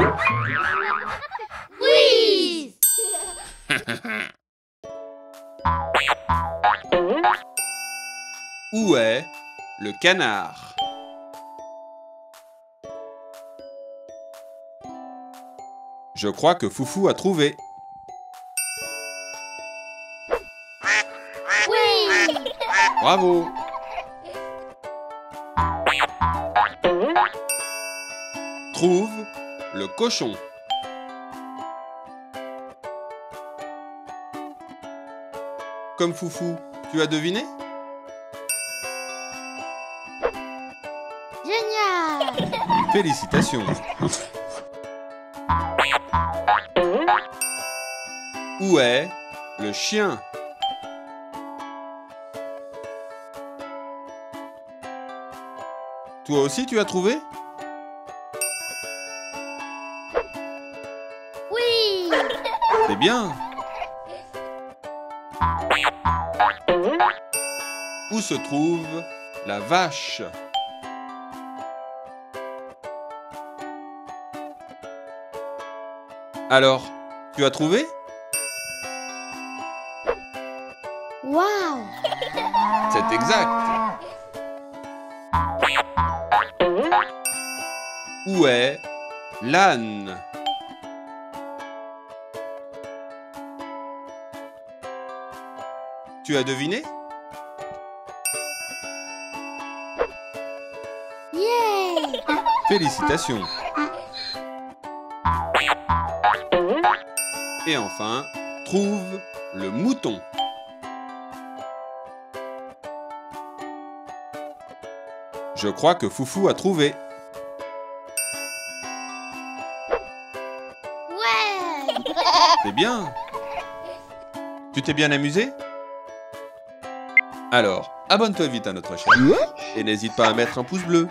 Où est le canard? Je crois que Foufou a trouvé. Oui Bravo Trouve le cochon. Comme Foufou, tu as deviné? Génial Félicitations. Où est le chien? Toi aussi tu as trouvé? C'est bien. Où se trouve la vache? Alors, tu as trouvé? Waouh C'est exact. Où est l'âne? Tu as deviné Yeah Félicitations. Et enfin, trouve le mouton. Je crois que Foufou a trouvé. Ouais C'est bien. Tu t'es bien amusé? Alors, abonne-toi vite à notre chaîne et n'hésite pas à mettre un pouce bleu.